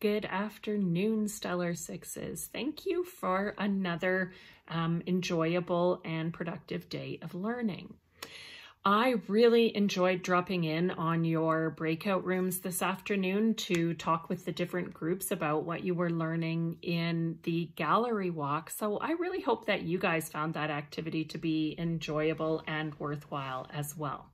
Good afternoon, Stellar Sixes. Thank you for another um, enjoyable and productive day of learning. I really enjoyed dropping in on your breakout rooms this afternoon to talk with the different groups about what you were learning in the gallery walk. So I really hope that you guys found that activity to be enjoyable and worthwhile as well.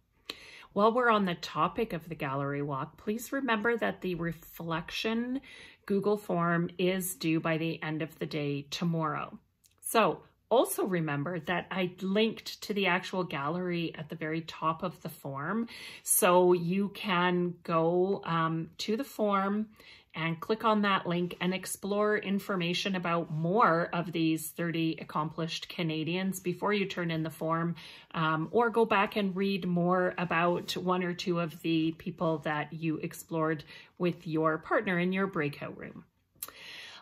While we're on the topic of the gallery walk, please remember that the reflection Google form is due by the end of the day tomorrow. So also remember that I linked to the actual gallery at the very top of the form. So you can go um, to the form and click on that link and explore information about more of these 30 accomplished Canadians before you turn in the form um, or go back and read more about one or two of the people that you explored with your partner in your breakout room.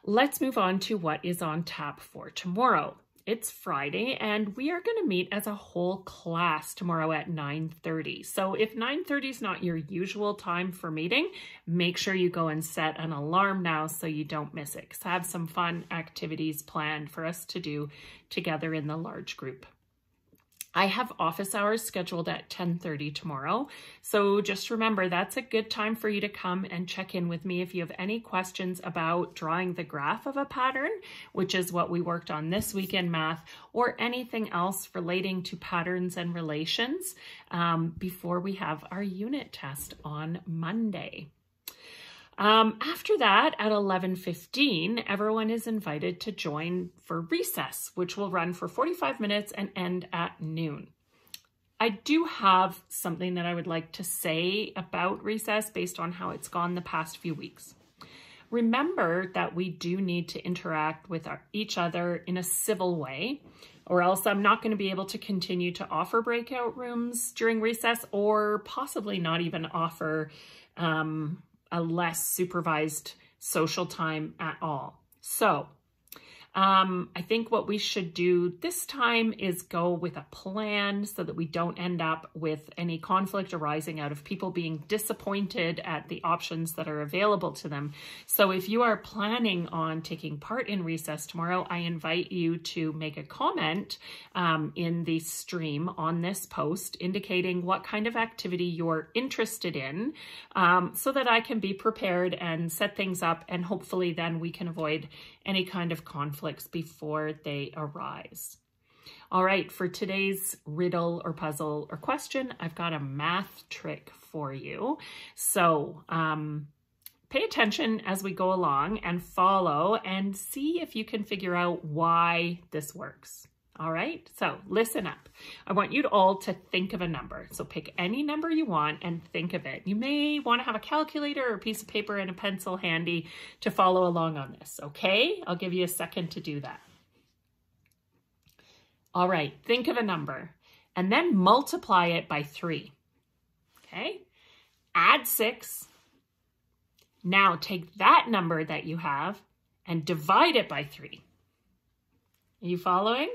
Let's move on to what is on tap for tomorrow. It's Friday and we are going to meet as a whole class tomorrow at 9.30. So if 9.30 is not your usual time for meeting, make sure you go and set an alarm now so you don't miss it. Because I have some fun activities planned for us to do together in the large group. I have office hours scheduled at 10.30 tomorrow. So just remember, that's a good time for you to come and check in with me if you have any questions about drawing the graph of a pattern, which is what we worked on this week in math, or anything else relating to patterns and relations um, before we have our unit test on Monday. Um, after that, at 11.15, everyone is invited to join for recess, which will run for 45 minutes and end at noon. I do have something that I would like to say about recess based on how it's gone the past few weeks. Remember that we do need to interact with our, each other in a civil way, or else I'm not going to be able to continue to offer breakout rooms during recess or possibly not even offer um, a less supervised social time at all. So um, I think what we should do this time is go with a plan so that we don't end up with any conflict arising out of people being disappointed at the options that are available to them. So if you are planning on taking part in recess tomorrow, I invite you to make a comment um, in the stream on this post indicating what kind of activity you're interested in um, so that I can be prepared and set things up and hopefully then we can avoid any kind of conflicts before they arise. All right, for today's riddle or puzzle or question, I've got a math trick for you. So um, pay attention as we go along and follow and see if you can figure out why this works. All right, so listen up. I want you to all to think of a number. So pick any number you want and think of it. You may want to have a calculator or a piece of paper and a pencil handy to follow along on this, okay? I'll give you a second to do that. All right, think of a number and then multiply it by three, okay? Add six. Now take that number that you have and divide it by three. Are you following?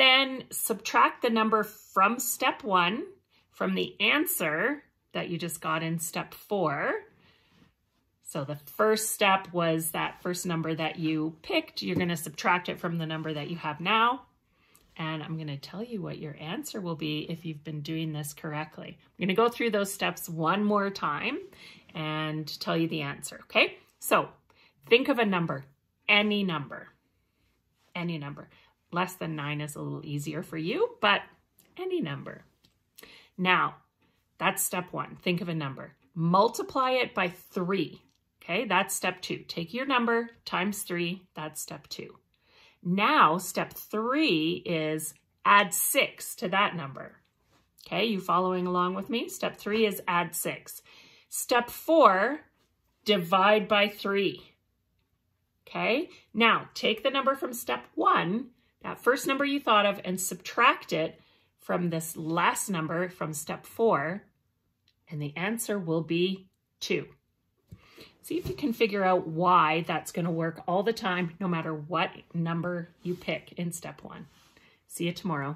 Then subtract the number from step one, from the answer that you just got in step four. So the first step was that first number that you picked. You're going to subtract it from the number that you have now. And I'm going to tell you what your answer will be if you've been doing this correctly. I'm going to go through those steps one more time and tell you the answer, okay? So think of a number, any number, any number. Less than 9 is a little easier for you, but any number. Now, that's step one. Think of a number. Multiply it by 3. Okay, that's step two. Take your number times 3. That's step two. Now, step 3 is add 6 to that number. Okay, you following along with me? Step 3 is add 6. Step 4, divide by 3. Okay, now take the number from step 1 that first number you thought of and subtract it from this last number from step four, and the answer will be two. See if you can figure out why that's going to work all the time, no matter what number you pick in step one. See you tomorrow.